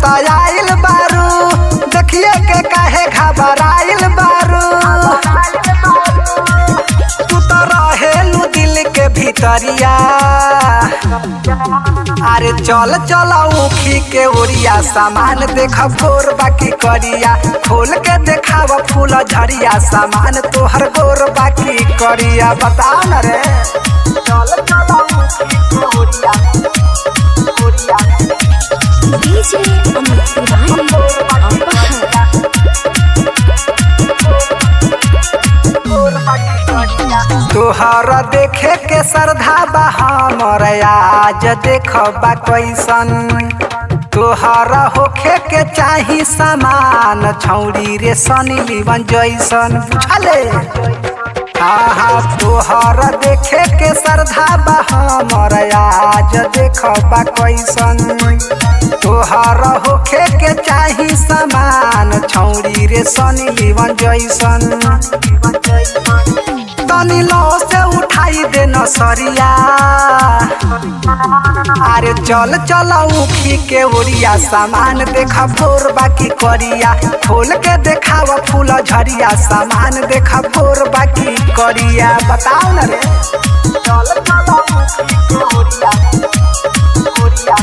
तू तो आइल बारू, देखिए के काहे घबराइल बारू। तू तो रहेलू दिल के भीतरिया। अरे चल चल उखी के ओरिया, सामान देख गोर बाकी करिया। खोल के देखाव फूल झरिया, सामान तोहर गोर बाकी करिया। बता न रे। चल चल उखी तोहर देखे के श्रद्धा बा हमर, आज देखबा कैसन। तोहर होखे के चाही सामान छौरी रे सनी लीवन जैसन। बुझले? आहा, तोहर देखे के श्रद्धा बा हमर, आज देखबा कैसन। तोहर होखे के चाही सामान छौरी रे सनी लीवन जैसन। तनी लो से उठाई दे नसरिया अरे चल चल, उखी के ओरिया, सामान देख, भोर बाकी करिया। खोल के देखाव फूल झरिया, सामान देख, भोर बाकी करिया। बताओ न रे। चल चल, उखी के ओरिया ओरिया।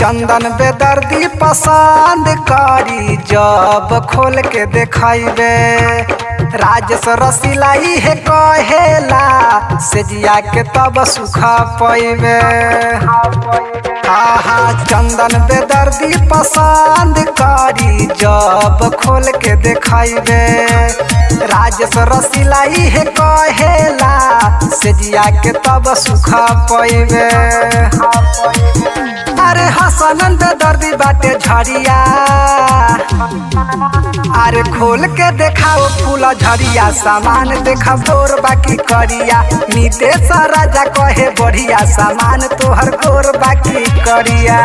चंदन बेदर्दी पसंद करी जब खोल के देखबे राजेश रसिलाई है कहेला से जिया के तब सुख पैबे आहा, चंदन बेदर्दी पसंद करी जब खोल के देखबे राजेश रसिलाई है कहेला, से जिया के तब सुख पैबे अरे दर्दी बाटे झरिया अरे खोल के देखाओ फूल झरिया सामान देखा गोर बाकी करिया। नितेश राजा कहे, बढ़िया सामान तोहर गोर बाकी करिया।